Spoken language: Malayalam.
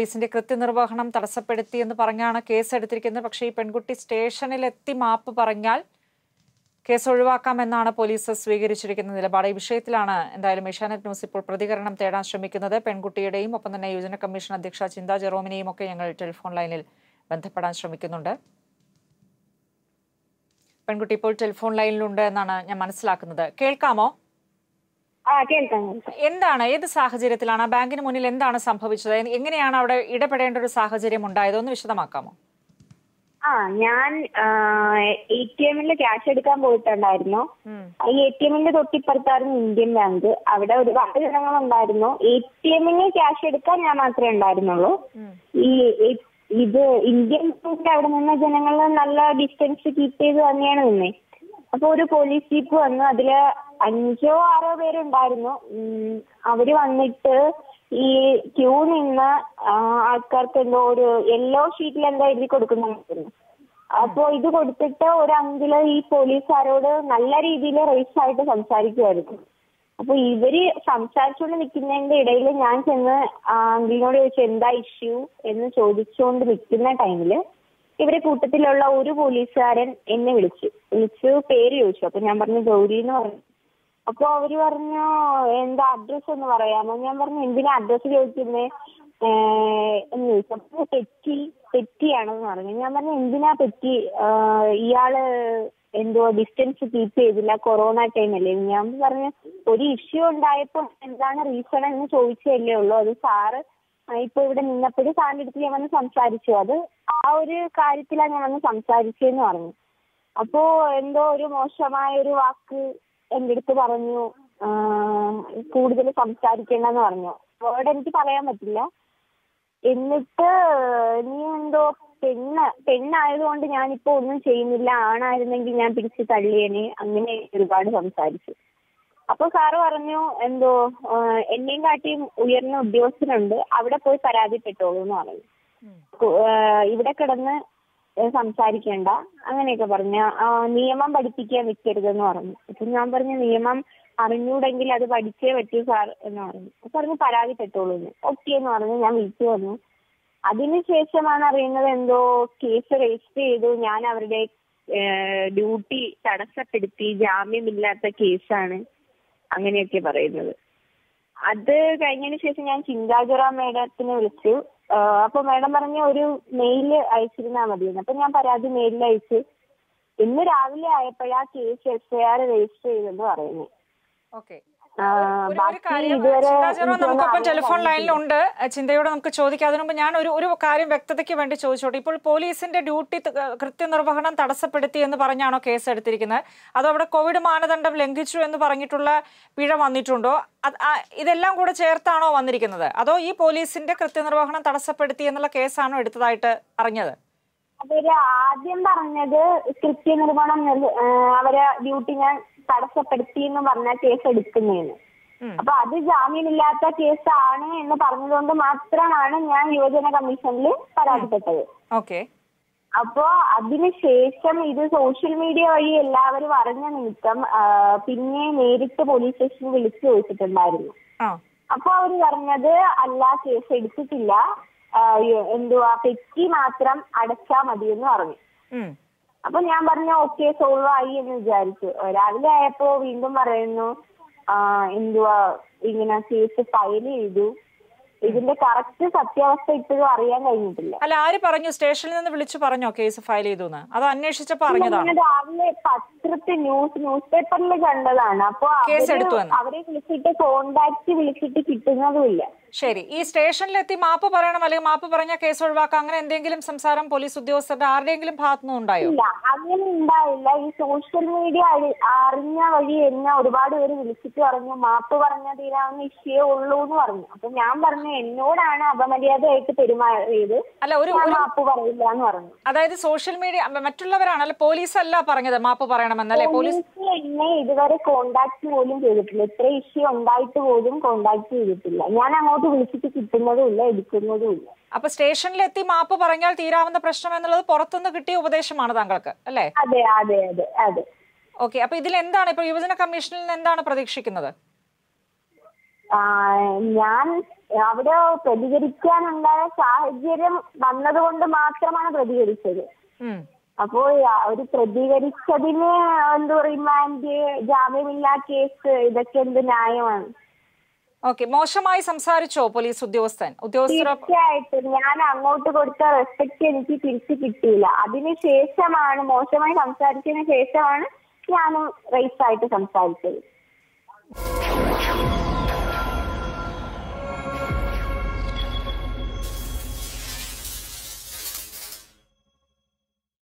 പോലീസിന്റെ കൃത്യനിർവഹണം തടസ്സപ്പെടുത്തി എന്ന് പറഞ്ഞാണ് കേസ് എടുത്തിരിക്കുന്നത് പക്ഷേ ഈ പെൺകുട്ടി സ്റ്റേഷനിലെത്തി മാപ്പ് പറഞ്ഞാൽ കേസ് ഒഴിവാക്കാമെന്നാണ് പോലീസ് സ്വീകരിച്ചിരിക്കുന്ന നിലപാട്. ഈ വിഷയത്തിലാണ് എന്തായാലും ഏഷ്യാനെറ്റ് ന്യൂസ് ഇപ്പോൾ പ്രതികരണം തേടാൻ ശ്രമിക്കുന്നത്. പെൺകുട്ടിയുടെയും ഒപ്പം തന്നെ യുവജന കമ്മീഷൻ അധ്യക്ഷ ചിന്താ ജെറോമിനെയും ഒക്കെ ഞങ്ങൾ ടെലിഫോൺ ലൈനിൽ ബന്ധപ്പെടാൻ ശ്രമിക്കുന്നുണ്ട്. പെൺകുട്ടി ഇപ്പോൾ ടെലിഫോൺ ലൈനിലുണ്ട് എന്നാണ് ഞാൻ മനസ്സിലാക്കുന്നത്. കേൾക്കാമോ? എന്താണ് ഏത് സാഹചര്യത്തിലാണ് ബാങ്കിന് മുന്നിൽ എന്താണ് സംഭവിച്ചത്? എങ്ങനെയാണ് അവിടെ ഇടപെടേണ്ട ഒരു സാഹചര്യം ഉണ്ടായത്? ഒന്ന് വിശദമാക്കാമോ? ആ ഞാൻ എ ടി എമ്മിൽ ക്യാഷ് എടുക്കാൻ പോയിട്ടുണ്ടായിരുന്നു. ഈ എ ടി എമ്മിന്റെ തൊട്ടിപ്പുറത്തായിരുന്നു ഇന്ത്യൻ ബാങ്ക്. അവിടെ ഒരുപാട് ജനങ്ങളുണ്ടായിരുന്നു. എ ടി എമ്മിന് ക്യാഷ് എടുക്കാൻ ഞാൻ മാത്രമേ ഉണ്ടായിരുന്നുള്ളൂ. ഈ ഇത് ഇന്ത്യൻ ബാങ്കിന്റെ അവിടെ നിന്ന ജനങ്ങൾ നല്ല ഡിസ്റ്റൻസ് കീപ്പ് ചെയ്ത് തന്നെയാണ് നിന്നേ. അപ്പൊ ഒരു പോലീസ് ജീപ്പ് വന്നു അതിൽ അഞ്ചോ ആറോ പേരുണ്ടായിരുന്നു. അവർ വന്നിട്ട് ഈ ക്യൂ നിന്ന ആൾക്കാർക്ക് എന്തോ ഒരു യെല്ലോ ഷീറ്റിൽ എന്തോ എഴുതി കൊടുക്കുന്നുണ്ടായിരുന്നു. അപ്പോ ഇത് കൊടുത്തിട്ട് ഒരു അങ്കിൾ ഈ പോലീസുകാരോട് നല്ല രീതിയിൽ റേസ് ആയിട്ട് സംസാരിക്കുമായിരുന്നു അപ്പൊ ഇവർ സംസാരിച്ചുകൊണ്ട് നിൽക്കുന്നതിന്റെ ഇടയിൽ ഞാൻ ചെന്ന് അങ്കിളിനോട് ചോദിച്ചു എന്താ ഇഷ്യൂ എന്ന് ചോദിച്ചുകൊണ്ട് നിൽക്കുന്ന ടൈമിൽ ഇവരെ കൂട്ടത്തിലുള്ള ഒരു പോലീസുകാരൻ എന്നെ വിളിച്ചു. വിളിച്ചു പേര് ചോദിച്ചു. അപ്പൊ ഞാൻ പറഞ്ഞു ഗൗരി എന്ന് പറഞ്ഞു. അപ്പൊ അവർ പറഞ്ഞു എന്താ അഡ്രസ് ഒന്ന് പറയാമോ? ഞാൻ പറഞ്ഞു എന്തിനാ അഡ്രസ് ചോദിക്കുന്നേ? എന്ന് ചോദിച്ചപ്പോ തെറ്റി തെറ്റിയാണെന്ന് പറഞ്ഞു. ഞാൻ പറഞ്ഞു എന്തിനാ തെറ്റി ഇയാൾ എന്തോ ഡിസ്റ്റൻസ് കീപ്പ് ചെയ്തില്ല കൊറോണ ടൈം ഞാൻ പറഞ്ഞു ഒരു ഇഷ്യൂ ഉണ്ടായപ്പോൾ എന്താണ് റീസൺ എന്ന് ചോദിച്ചല്ലേ ഉള്ളൂ. അത് സാറ് ഇപ്പൊ ഇവിടെ നിന്നപ്പോഴും സാറിന്റെ അടുത്ത് ഞാൻ വന്ന് സംസാരിച്ചു. അത് ആ ഒരു കാര്യത്തിലാണ് ഞാൻ വന്ന് സംസാരിച്ചതെന്ന് പറഞ്ഞു. അപ്പോ എന്തോ ഒരു മോശമായ ഒരു വാക്ക് എന്റെ അടുത്ത് പറഞ്ഞു കൂടുതൽ സംസാരിക്കേണ്ടെന്ന് പറഞ്ഞു. വേർഡ് എനിക്ക് പറയാൻ പറ്റില്ല. എന്നിട്ട് നീ എന്തോ പെണ്ണ് പെണ്ണായതുകൊണ്ട് ഞാനിപ്പോ ഒന്നും ചെയ്യുന്നില്ല. ആണായിരുന്നെങ്കിൽ ഞാൻ പിടിച്ച് തള്ളിയേനെ. അങ്ങനെ ഒരുപാട് സംസാരിച്ചു. അപ്പൊ സാറ് പറഞ്ഞു എന്തോ എന്നെയും കാട്ടിയും ഉയർന്ന ഉദ്യോഗസ്ഥനുണ്ട് അവിടെ പോയി പരാതിപ്പെട്ടോളൂ എന്ന് പറഞ്ഞു ഇവിടെ കിടന്ന് സംസാരിക്കേണ്ട. അങ്ങനെയൊക്കെ പറഞ്ഞ. നിയമം പഠിപ്പിക്കാൻ നിൽക്കരുതെന്ന് പറഞ്ഞു. അപ്പൊ ഞാൻ പറഞ്ഞു നിയമം അറിഞ്ഞൂടെങ്കിൽ അത് പഠിച്ചേ പറ്റൂ സാർ എന്ന് പറഞ്ഞു. അപ്പൊ പറഞ്ഞു പരാതിപ്പെട്ടോളൂ എന്ന്. ഓക്കെ എന്ന് പറഞ്ഞു. ഞാൻ വിളിച്ചു വന്നു. അതിനുശേഷമാണ് അറിയുന്നത് എന്തോ കേസ് രജിസ്റ്റർ ചെയ്തു. ഞാൻ അവരുടെ ഡ്യൂട്ടി തടസ്സപ്പെടുത്തി. ജാമ്യമില്ലാത്ത കേസാണ് അങ്ങനെയൊക്കെ പറയുന്നത്. അത് കഴിഞ്ഞതിന് ശേഷം ഞാൻ ചിന്താജുറ മേഡത്തിനെ വിളിച്ചു. അപ്പൊ മേഡം പറഞ്ഞ ഒരു മെയിൽ അയച്ചിരുന്നാ മതിയെന്ന്. അപ്പൊ ഞാൻ പരാതി മെയിലിൽ അയച്ച്. ഇന്ന് രാവിലെ ആയപ്പോഴാ case F I R register ചെയ്തെന്ന് പറയുന്നു നമുക്കൊപ്പം ടെലിഫോൺ. ലൈനിലുണ്ട് ചിന്തയോട് നമുക്ക് ചോദിക്കാം. അതിനു മുമ്പ് ഞാൻ ഒരു ഒരു കാര്യം വ്യക്തതയ്ക്ക് വേണ്ടി ചോദിച്ചോട്ടെ. ഇപ്പോൾ പോലീസിന്റെ ഡ്യൂട്ടി കൃത്യനിർവഹണം തടസ്സപ്പെടുത്തി എന്ന് പറഞ്ഞാണോ കേസ് എടുത്തിരിക്കുന്നത്? അതോ അവിടെ കോവിഡ് മാനദണ്ഡം ലംഘിച്ചു എന്ന് പറഞ്ഞിട്ടുള്ള പിഴ വന്നിട്ടുണ്ടോ? ഇതെല്ലാം കൂടെ ചേർത്താണോ വന്നിരിക്കുന്നത്? അതോ ഈ പോലീസിന്റെ കൃത്യനിർവഹണം തടസ്സപ്പെടുത്തി എന്നുള്ള കേസാണോ എടുത്തതായിട്ട് അറിഞ്ഞത്? അവർ ആദ്യം പറഞ്ഞത് കൃത്യനിർവഹണം അവരെ ഡ്യൂട്ടി ഞാൻ തടസ്സപ്പെടുത്തി എന്ന് പറഞ്ഞ കേസ് എടുക്കുന്നതിന്. അപ്പൊ അത് ജാമ്യമില്ലാത്ത കേസാണ് എന്ന് പറഞ്ഞതുകൊണ്ട് മാത്രമാണ് ഞാൻ യുവജന കമ്മീഷനിൽ പരാതിപ്പെട്ടത്. ഓക്കെ. അപ്പോ അതിനുശേഷം ഇത് സോഷ്യൽ മീഡിയ വഴി എല്ലാവരും അറിഞ്ഞ നിമിത്തം പിന്നെ നേരിട്ട് പോലീസ് സ്റ്റേഷനിൽ വിളിച്ചു ചോദിച്ചിട്ടുണ്ടായിരുന്നു. അപ്പൊ അവർ പറഞ്ഞത് അല്ല കേസ് എടുത്തിട്ടില്ല. എന്തുവാ പെറ്റി മാത്രം അടച്ചാ മതി എന്ന് പറഞ്ഞു. അപ്പൊ ഞാൻ പറഞ്ഞു ഓക്കെ സോൾവ് ആയി എന്ന് വിചാരിച്ചു. രാവിലെ ആയപ്പോ വീണ്ടും പറയുന്നു ആ, എന്തുവാ ഇങ്ങനെ കേസ് ഫയൽ ചെയ്തു? ഇതിന്റെ കറക്റ്റ് സത്യാവസ്ഥ ഇപ്പോഴും അറിയാൻ കഴിഞ്ഞിട്ടില്ല. അല്ല ആര് പറഞ്ഞു? സ്റ്റേഷനിൽ നിന്ന് വിളിച്ചു പറഞ്ഞോ കേസ് ഫയൽ ചെയ്തു അത് അന്വേഷിച്ചപ്പോ രാവിലെ പത്രത്തിൽ ന്യൂസ് ന്യൂസ് പേപ്പറിൽ കണ്ടതാണ്. അപ്പൊ അവർ എടുത്തു എന്ന്. അവരെ വിളിച്ചിട്ട് കോണ്ടാക്ട് വിളിച്ചിട്ട് കിട്ടുന്നതുമില്ല. ശരി. ഈ സ്റ്റേഷനിലെത്തി മാപ്പ് പറയണം അല്ലെങ്കിൽ മാപ്പ് പറഞ്ഞ കേസ് ഒഴിവാക്കാം. അങ്ങനെ എന്തെങ്കിലും സംസാരം പോലീസ് ഉദ്യോഗസ്ഥരുടെ ആരുടെയെങ്കിലും ഭാഗത്തുനിന്ന് ഉണ്ടായോ? ഇല്ല അങ്ങനെ ഉണ്ടായില്ല. ഈ സോഷ്യൽ മീഡിയ അറിഞ്ഞ വഴി എന്നെ ഒരുപാട് പേര് വിളിച്ചിട്ട് പറഞ്ഞു മാപ്പ് പറഞ്ഞ തീരാവുന്ന ഇഷ്യേ ഉള്ളൂ എന്ന് പറഞ്ഞു. അപ്പൊ ഞാൻ പറഞ്ഞു എന്നോടാണ് അപമര്യാദയായിട്ട് പെരുമാറിയത്. അല്ല ഒരു മാപ്പ് പറയില്ല എന്ന് പറഞ്ഞു. അതായത് സോഷ്യൽ മീഡിയ മറ്റുള്ളവരാണ് അല്ല പോലീസ് അല്ല പറഞ്ഞത് മാപ്പ് പറയണമെന്നല്ലേ പോലീസ് പോലീസ് എന്നെ ഇതുവരെ കോണ്ടാക്ട് പോലും ചെയ്തിട്ടില്ല. ഇത്ര ഇഷ്യൂ ഉണ്ടായിട്ട് പോലും കോണ്ടാക്ട് ചെയ്തിട്ടില്ല. ഞാൻ അങ്ങോട്ട് വിളിച്ചിട്ട് കിട്ടുന്നതുമില്ല എടുക്കുന്നതുമില്ല. അപ്പൊ സ്റ്റേഷനിലെത്തി മാപ്പ് പറഞ്ഞാൽ തീരാവുന്ന പ്രശ്നം എന്നുള്ളത് പുറത്തുനിന്ന് കിട്ടിയ ഉപദേശമാണ് താങ്കൾക്ക് അല്ലേ? അതെ അതെ അതെ അതെ. ഓക്കെ അപ്പൊ ഇതിൽ എന്താണ് ഇപ്പൊ യുവജന കമ്മീഷനിൽ നിന്ന് എന്താണ് പ്രതീക്ഷിക്കുന്നത്? ഞാൻ അവിടെ പ്രതികരിക്കാനുണ്ടായ സാഹചര്യം വന്നതുകൊണ്ട് മാത്രമാണ് പ്രതികരിച്ചത്. അപ്പോൾ ഒരു പ്രതികരിച്ചതിന് എന്ത് റിമാൻഡ് ജാമ്യമില്ലാ കേസ് ഇതൊക്കെ എന്ത് ന്യായമാണ്? ഓക്കെ മോശമായി സംസാരിച്ചോ പോലീസ് ഉദ്യോഗസ്ഥൻ? ഉദ്യോഗസ്ഥർ തീർച്ചയായിട്ടും. ഞാൻ അങ്ങോട്ട് കൊടുത്ത റെസ്പെക്ട് എനിക്ക് തിരിച്ചു കിട്ടിയില്ല. അതിന് ശേഷമാണ് മോശമായി സംസാരിച്ചതിന് ശേഷമാണ് ഞാനും റേസ് ആയിട്ട് സംസാരിച്ചത്.